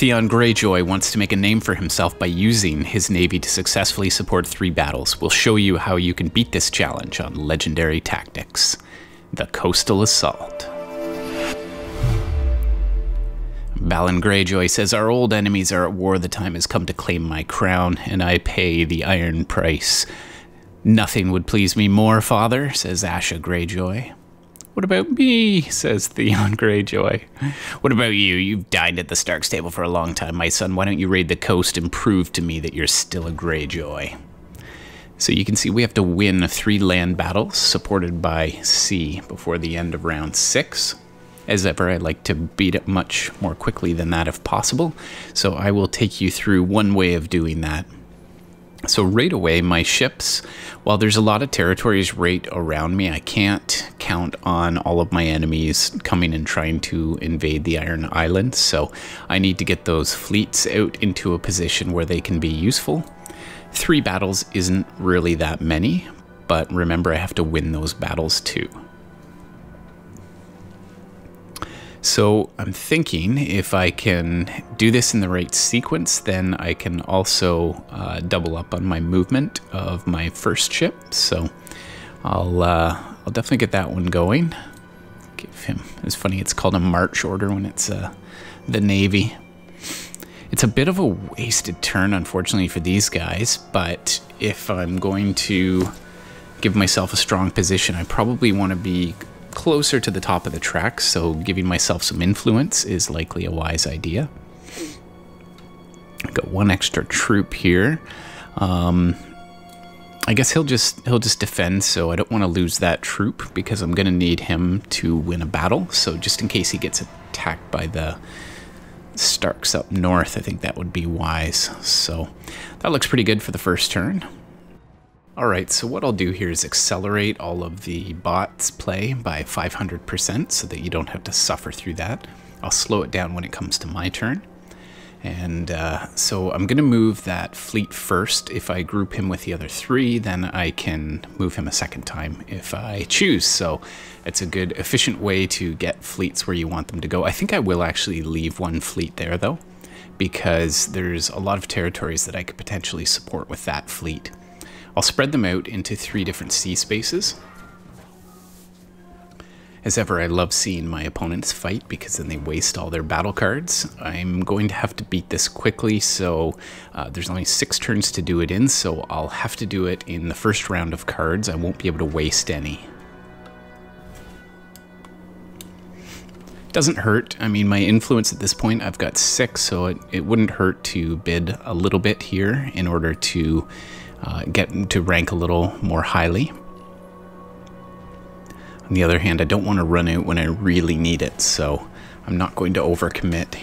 Theon Greyjoy wants to make a name for himself by using his navy to successfully support three battles. We'll show you how you can beat this challenge on Legendary Tactics the Coastal Assault. Balon Greyjoy says, Our old enemies are at war. The time has come to claim my crown, and I pay the iron price. Nothing would please me more, father, says Asha Greyjoy. What about me? says Theon Greyjoy. What about you? You've dined at the Stark's table for a long time, my son. Why don't you raid the coast and prove to me that you're still a Greyjoy? So you can see we have to win three land battles supported by sea before the end of round six. As ever, I like to beat it much more quickly than that if possible. So I will take you through one way of doing that so right away, my ships, while there's a lot of territories right around me, I can't count on all of my enemies coming and trying to invade the Iron Islands. So I need to get those fleets out into a position where they can be useful. Three battles isn't really that many, but remember I have to win those battles too. So I'm thinking if I can do this in the right sequence, then I can also uh, double up on my movement of my first ship. So I'll, uh, I'll definitely get that one going. Give him, it's funny, it's called a march order when it's uh, the Navy. It's a bit of a wasted turn, unfortunately, for these guys, but if I'm going to give myself a strong position, I probably want to be closer to the top of the track, so giving myself some influence is likely a wise idea. I've got one extra troop here. Um, I guess he'll just he'll just defend, so I don't want to lose that troop because I'm going to need him to win a battle. So just in case he gets attacked by the Starks up north, I think that would be wise. So that looks pretty good for the first turn. Alright, so what I'll do here is accelerate all of the bots play by 500% so that you don't have to suffer through that. I'll slow it down when it comes to my turn. And uh, so I'm going to move that fleet first. If I group him with the other three, then I can move him a second time if I choose. So it's a good, efficient way to get fleets where you want them to go. I think I will actually leave one fleet there, though, because there's a lot of territories that I could potentially support with that fleet. I'll spread them out into three different sea spaces. As ever, I love seeing my opponents fight because then they waste all their battle cards. I'm going to have to beat this quickly, so uh, there's only six turns to do it in, so I'll have to do it in the first round of cards. I won't be able to waste any. Doesn't hurt. I mean, my influence at this point, I've got six, so it, it wouldn't hurt to bid a little bit here in order to uh, get to rank a little more highly. On the other hand, I don't want to run out when I really need it, so I'm not going to overcommit.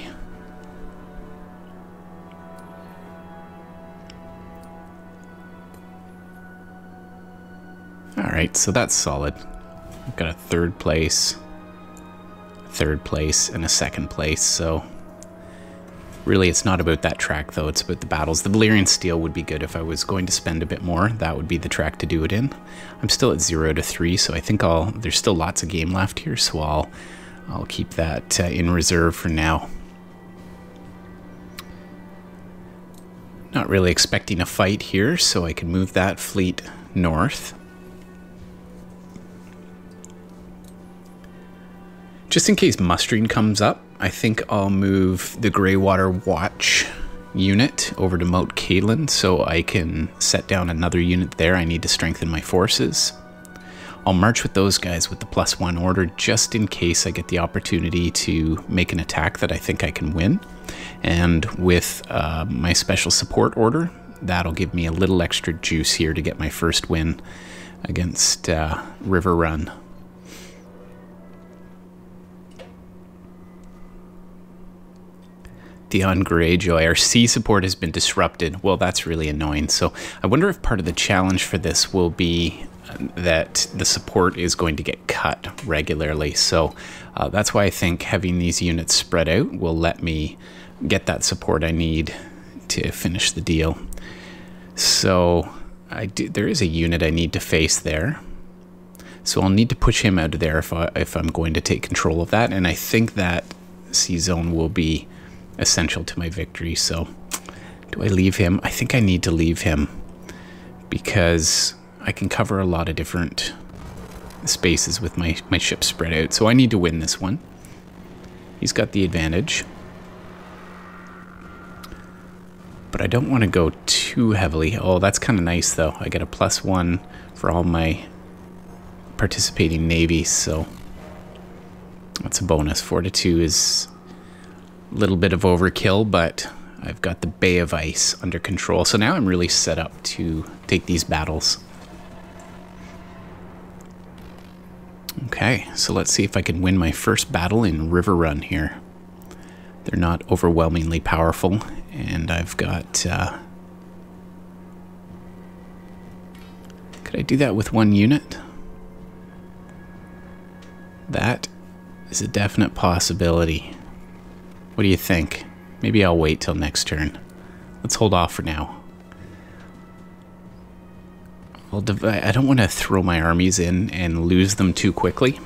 Alright, so that's solid. I've got a third place, third place, and a second place, so Really, it's not about that track, though. It's about the battles. The Valyrian Steel would be good if I was going to spend a bit more. That would be the track to do it in. I'm still at 0 to 3, so I think I'll... There's still lots of game left here, so I'll, I'll keep that uh, in reserve for now. Not really expecting a fight here, so I can move that fleet north. Just in case mustering comes up, I think I'll move the Greywater Watch unit over to Moat Cailin so I can set down another unit there. I need to strengthen my forces. I'll march with those guys with the plus one order just in case I get the opportunity to make an attack that I think I can win. And with uh, my special support order, that'll give me a little extra juice here to get my first win against uh, Riverrun. Theon Greyjoy, our sea support has been disrupted. Well, that's really annoying. So I wonder if part of the challenge for this will be uh, that the support is going to get cut regularly. So uh, that's why I think having these units spread out will let me get that support I need to finish the deal. So I do, there is a unit I need to face there. So I'll need to push him out of there if, I, if I'm going to take control of that. And I think that sea zone will be essential to my victory. So, do I leave him? I think I need to leave him because I can cover a lot of different spaces with my, my ship spread out. So I need to win this one. He's got the advantage. But I don't want to go too heavily. Oh, that's kind of nice, though. I get a plus one for all my participating navies, so that's a bonus. Four to two is little bit of overkill, but I've got the Bay of Ice under control. So now I'm really set up to take these battles. Okay, so let's see if I can win my first battle in Riverrun here. They're not overwhelmingly powerful, and I've got... Uh, could I do that with one unit? That is a definite possibility. What do you think? Maybe I'll wait till next turn. Let's hold off for now. I'll I don't want to throw my armies in and lose them too quickly.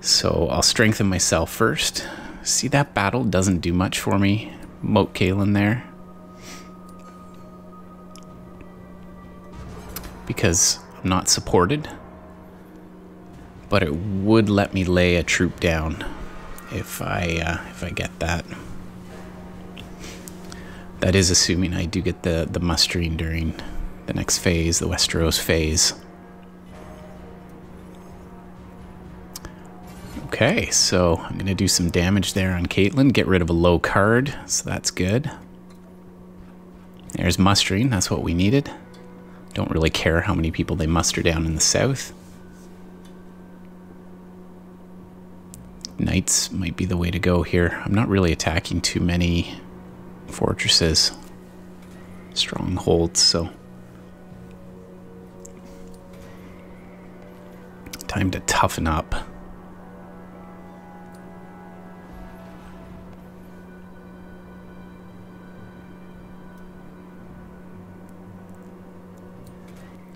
So I'll strengthen myself first. See, that battle doesn't do much for me. Moat Cailin there. Because I'm not supported. But it would let me lay a troop down if I uh, if I get that. That is assuming I do get the, the mustering during the next phase, the Westeros phase. Okay, so I'm going to do some damage there on Catelyn, get rid of a low card, so that's good. There's mustering, that's what we needed. Don't really care how many people they muster down in the south. Knights might be the way to go here. I'm not really attacking too many fortresses, strongholds, so... Time to toughen up.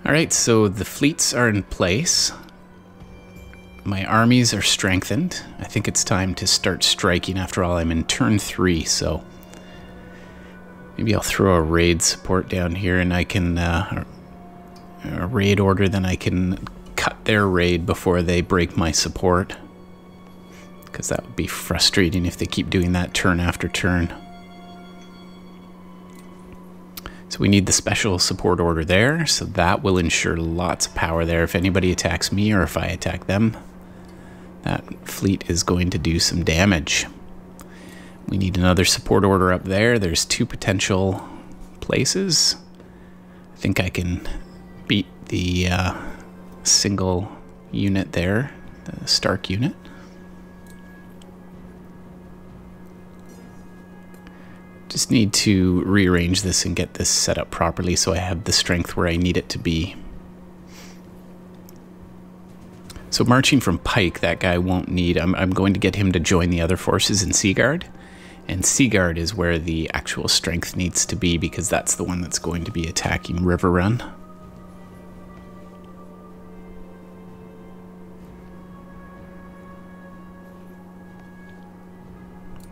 Alright, so the fleets are in place. My armies are strengthened. I think it's time to start striking. After all, I'm in turn three, so maybe I'll throw a raid support down here and I can, uh, a raid order, then I can cut their raid before they break my support. Because that would be frustrating if they keep doing that turn after turn. So we need the special support order there, so that will ensure lots of power there if anybody attacks me or if I attack them. That fleet is going to do some damage. We need another support order up there. There's two potential places. I think I can beat the uh, single unit there, the Stark unit. Just need to rearrange this and get this set up properly so I have the strength where I need it to be. So marching from Pike, that guy won't need. I'm, I'm going to get him to join the other forces in Seaguard. And Seaguard is where the actual strength needs to be because that's the one that's going to be attacking Riverrun.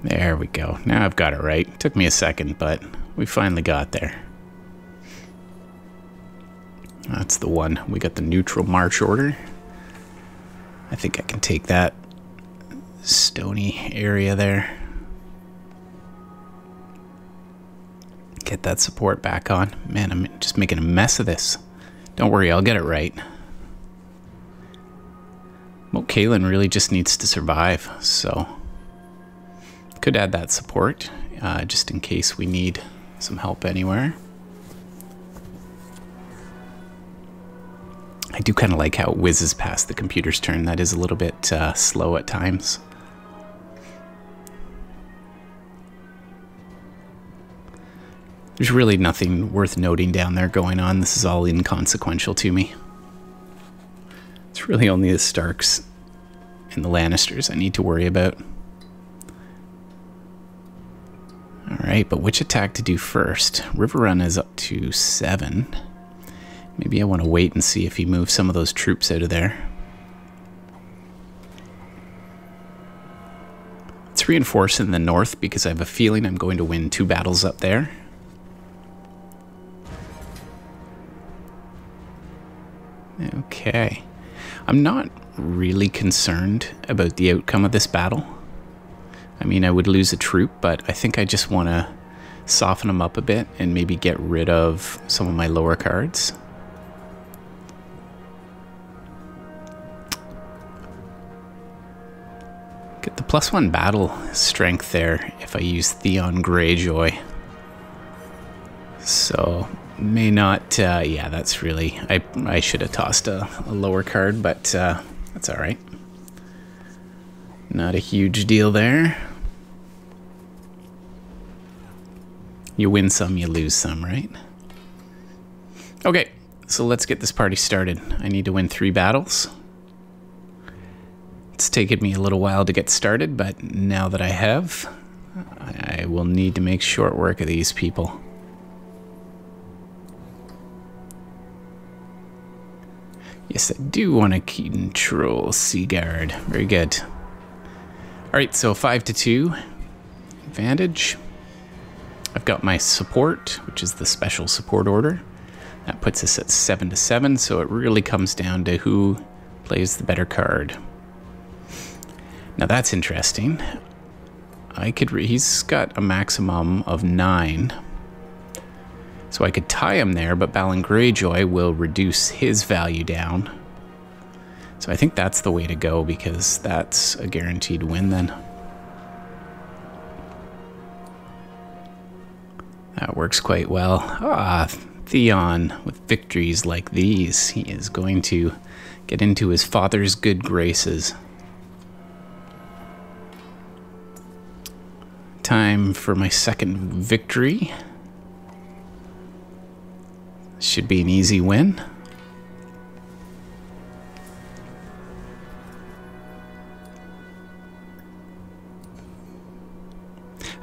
There we go. Now I've got it right. Took me a second, but we finally got there. That's the one. We got the neutral march order. I think I can take that stony area there. Get that support back on. Man, I'm just making a mess of this. Don't worry, I'll get it right. Moat Cailin really just needs to survive, so could add that support uh, just in case we need some help anywhere. I do kind of like how it whizzes past the computer's turn. That is a little bit uh, slow at times. There's really nothing worth noting down there going on. This is all inconsequential to me. It's really only the Starks and the Lannisters I need to worry about. Alright, but which attack to do first? Riverrun is up to 7. Maybe I want to wait and see if he moves some of those troops out of there. Let's reinforce in the north because I have a feeling I'm going to win two battles up there. Okay. I'm not really concerned about the outcome of this battle. I mean, I would lose a troop, but I think I just want to soften them up a bit and maybe get rid of some of my lower cards. Plus one battle strength there if I use Theon Greyjoy. So may not. Uh, yeah, that's really. I I should have tossed a, a lower card, but uh, that's all right. Not a huge deal there. You win some, you lose some, right? Okay, so let's get this party started. I need to win three battles. It's taken me a little while to get started, but now that I have, I will need to make short work of these people. Yes, I do want to control Seaguard. Very good. Alright, so 5 to 2. Advantage. I've got my support, which is the special support order. That puts us at 7 to 7, so it really comes down to who plays the better card. Now that's interesting. I could he's got a maximum of 9. So I could tie him there, but Balon Greyjoy will reduce his value down. So I think that's the way to go because that's a guaranteed win then. That works quite well. Ah, Theon, with victories like these, he is going to get into his father's good graces. Time for my second victory. Should be an easy win.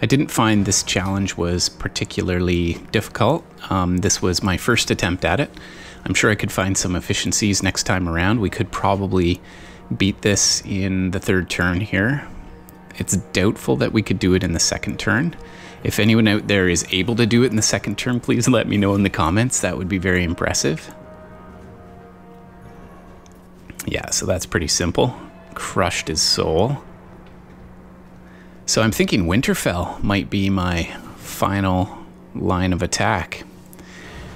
I didn't find this challenge was particularly difficult. Um, this was my first attempt at it. I'm sure I could find some efficiencies next time around. We could probably beat this in the third turn here. It's doubtful that we could do it in the second turn. If anyone out there is able to do it in the second turn, please let me know in the comments. That would be very impressive. Yeah, so that's pretty simple. Crushed his soul. So I'm thinking Winterfell might be my final line of attack.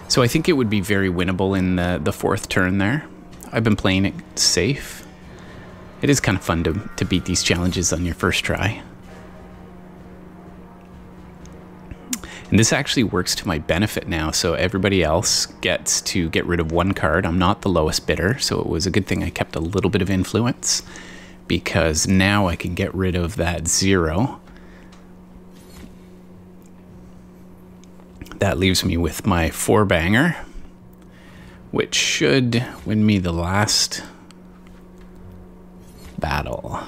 So I think it would be very winnable in the, the fourth turn there. I've been playing it safe. It is kind of fun to, to beat these challenges on your first try. And this actually works to my benefit now, so everybody else gets to get rid of one card. I'm not the lowest bidder, so it was a good thing I kept a little bit of influence because now I can get rid of that zero. That leaves me with my four banger, which should win me the last battle.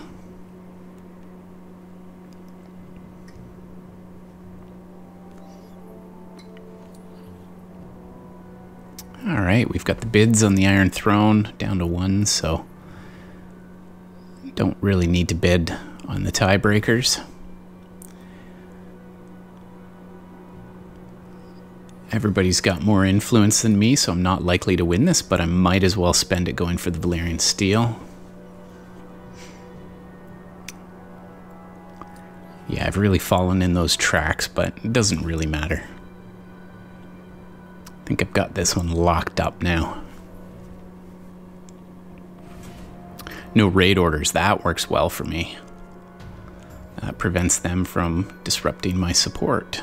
All right, we've got the bids on the Iron Throne down to one, so don't really need to bid on the tiebreakers. Everybody's got more influence than me, so I'm not likely to win this, but I might as well spend it going for the Valyrian Steel. I've really fallen in those tracks, but it doesn't really matter I think I've got this one locked up now. No raid orders. That works well for me. That prevents them from disrupting my support.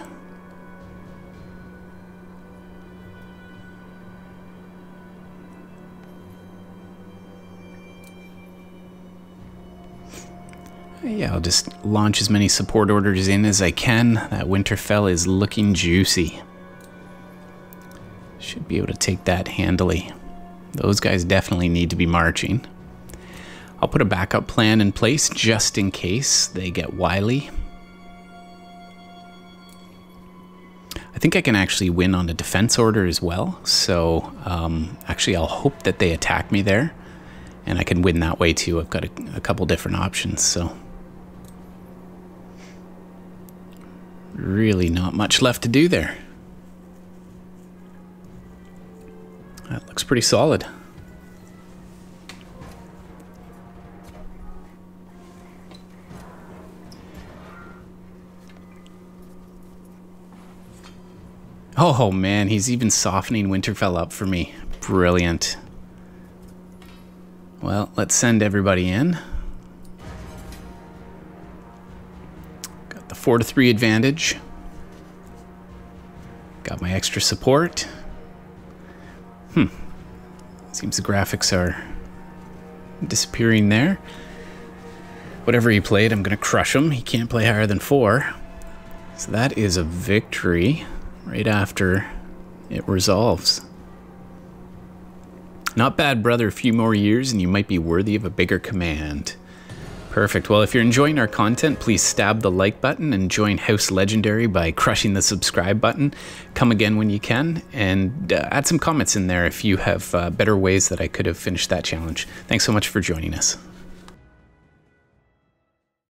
Yeah, I'll just launch as many support orders in as I can. That Winterfell is looking juicy. Should be able to take that handily. Those guys definitely need to be marching. I'll put a backup plan in place just in case they get wily. I think I can actually win on a defense order as well. So um, actually, I'll hope that they attack me there. And I can win that way too. I've got a, a couple different options. So Really not much left to do there. That looks pretty solid. Oh man, he's even softening Winterfell up for me. Brilliant. Well, let's send everybody in. 4 to 3 advantage. Got my extra support. Hmm. Seems the graphics are disappearing there. Whatever he played, I'm going to crush him. He can't play higher than 4. So that is a victory right after it resolves. Not bad, brother. A few more years and you might be worthy of a bigger command. Perfect. Well, if you're enjoying our content, please stab the like button and join House Legendary by crushing the subscribe button. Come again when you can and uh, add some comments in there if you have uh, better ways that I could have finished that challenge. Thanks so much for joining us.